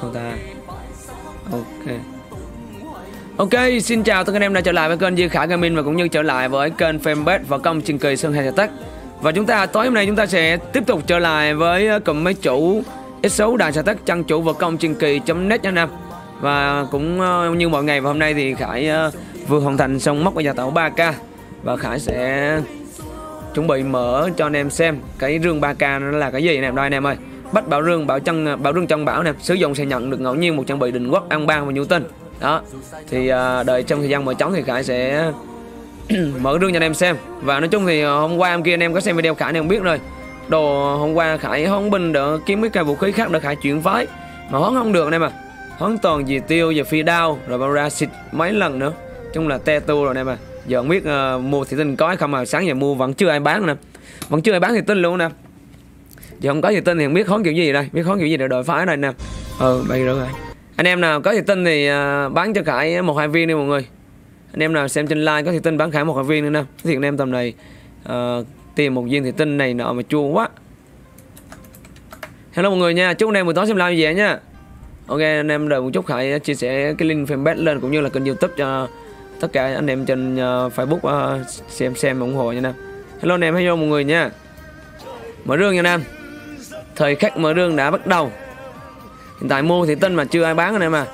không ta. Ok. Ok, xin chào tất cả anh em đã trở lại với kênh Dư Khả Gaming và cũng như trở lại với kênh fanpage và công trình kỳ Sơn Hà Tech Và chúng ta tối hôm nay chúng ta sẽ tiếp tục trở lại với ờ, cụm máy chủ X6 Đà Sa Tắc trang chủ và công trình kỳ.net nha anh em. Và cũng ờ, như mọi ngày và hôm nay thì Khải ờ, vừa hoàn thành xong móc và gia tạo 3K Và Khải sẽ chuẩn bị mở cho anh em xem cái rương 3K nó là cái gì anh em. Đây anh em ơi bắt bảo rương bảo chân à, bảo rương trong bảo nè sử dụng sẽ nhận được ngẫu nhiên một trang bị định quốc an bang và nhu tinh. Đó. Thì à, đợi trong thời gian mở trống thì khải sẽ mở rương cho anh em xem. Và nói chung thì à, hôm qua em kia anh em có xem video khải anh em biết rồi. Đồ hôm qua khải hóng binh đỡ kiếm mấy cây vũ khí khác để khải chuyển phái. Mà hóng không được anh em à Hóng toàn gì tiêu và phi đao rồi bao ra xịt mấy lần nữa. Chung là te tu rồi anh em à giờ không biết à, uh, mua thì tin có hay không mà sáng giờ mua vẫn chưa ai bán nè. Vẫn chưa ai bán thì tin luôn nè giờ không có gì tin thì không biết khốn kiểu gì đây. Biết khốn kiểu gì để đổi phái này nè. Ừ bây rồi. Anh em nào có gì tin thì à, bán cho khải một hai viên đi mọi người. Anh em nào xem trên like có thì tin bán khải một hai viên nữa nè. Thì anh em tầm này uh, tìm một viên thì tin này nọ mà chua quá. Hello mọi người nha chúc anh em buổi tối xem live về nha. Ok anh em đợi một chút khải chia sẻ cái link fanpage lên cũng như là kênh youtube cho tất cả anh em trên uh, facebook uh, xem xem ủng hộ nha nè. Hello anh em hello mọi người nha. Mở rương nha nam em thời khắc mở rương đã bắt đầu. Hiện tại mua thì tin mà chưa ai bán anh em à.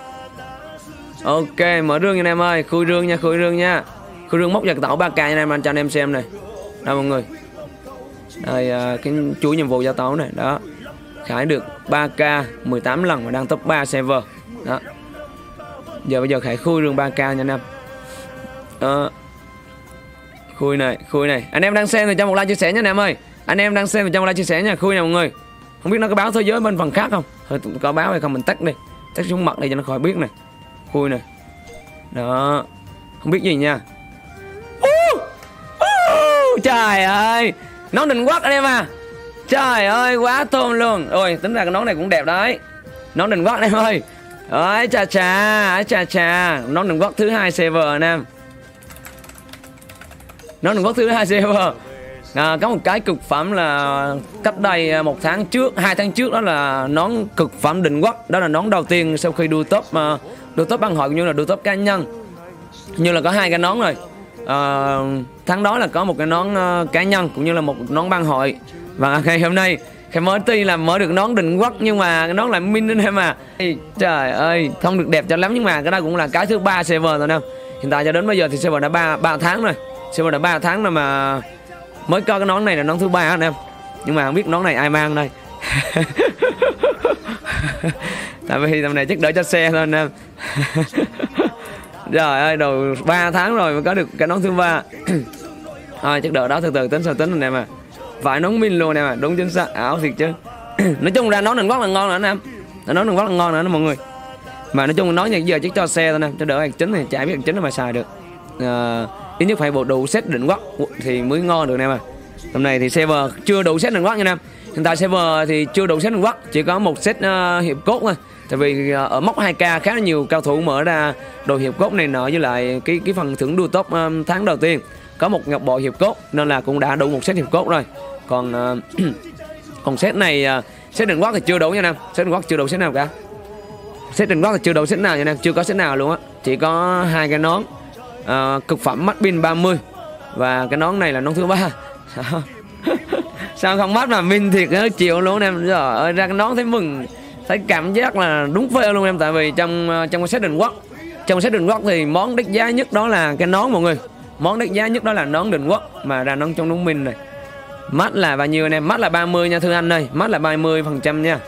Ok, mở rương nha anh em ơi. Khui rương nha, khui rương nha. Khui rương móc giật tẩu 3k nha anh em, anh cho anh em xem này. Đây mọi người. Đây à, cái chuỗi nhiệm vụ gia tấu này. Đó. Khải được 3k 18 lần và đang top 3 server. Đó. Giờ bây giờ khải khui rương 3k nha anh em. Đó. khui này khui này. Anh em đang xem thì cho một like chia sẻ nha anh em ơi. Anh em đang xem thì cho một like chia sẻ nha. Khui này mọi người không biết nó có báo thế giới bên phần khác không? Thôi có báo hay không mình tắt đi. Tắt xuống mặt này cho nó khỏi biết nè khui nè đó. Không biết gì nha. Uh, uh, trời ơi! Nón định quắc anh em à trời ơi quá thơm luôn. Ôi tính ra cái nón này cũng đẹp đấy. Nón định quắc anh em ơi. Ấy chà chà chà chà nón định quắc thứ hai server anh em nón định quắc thứ hai server à, có một cái cực phẩm là cách đây à, một tháng trước hai tháng trước đó là nón cực phẩm định quốc. Đó là nón đầu tiên sau khi đua top à, uh, đua top băng hội cũng như là đua top cá nhân. Như là có hai cái nón rồi. À, tháng đó là có một cái nón uh, cá nhân cũng như là một nón băng hội. Và ngày hôm nay khi mới tuy là mở được nón định quốc nhưng mà cái nón lại minh lên em à trời ơi không được đẹp cho lắm nhưng mà cái đó cũng là cái thứ ba server rồi nè. Hiện tại cho đến bây giờ thì server đã ba ba tháng rồi. Server đã ba tháng rồi mà mới có cái nón này là nón thứ ba anh em? Nhưng mà không biết nón này ai mang đây. Tại vì tầm này chắc đợi cho xe thôi anh em. Trời ơi đầu 3 tháng rồi mới có được cái nón thứ ba. Thôi chắc đợi đó từ từ tính sao tính anh em à phải nón min luôn em à đúng chính xác ảo thiệt chứ. Nói chung ra nón đừng rất là ngon nữa anh em. Nón đừng rất là ngon nữa mọi người. Mà nói chung nói như giờ chắc cho xe thôi nè cho đỡ hàng chính thì chả biết hàng chính mà xài được. Uh, ít nhất phải bộ đủ set định quốc thì mới ngon được em à hôm nay thì server chưa đủ set định quốc nha em hiện tại server thì chưa đủ set định quốc chỉ có một set uh, hiệp cốt thôi. Tại vì uh, ở mốc 2k khá là nhiều cao thủ mở ra đồ hiệp cốt này nọ với lại cái cái phần thưởng đua top um, tháng đầu tiên. Có một ngọc bội hiệp cốt nên là cũng đã đủ một set hiệp cốt rồi. Còn uh, còn set này uh, set định quốc thì chưa đủ nha em set định quốc chưa đủ set nào cả. Set định quốc thì chưa đủ set nào nha em chưa có set nào luôn á. Chỉ có hai cái nón. Ờ, cực phẩm mắt pin 30 và cái nón này là nón thứ ba. Sao không mắt mà min thiệt nó chịu luôn em? Rồi ơi, ra cái nón thấy mừng. Thấy cảm giác là đúng phê luôn em, tại vì trong ờ, trong cái xét định quốc trong xét định quốc thì món đắt giá nhất đó là cái nón mọi người. Món đắt giá nhất đó là nón định quốc mà ra nón trong đúng min này. Mắt là bao nhiêu anh em? Mắt là 30 nha thưa anh ơi. Mắt là 30 phần trăm nha.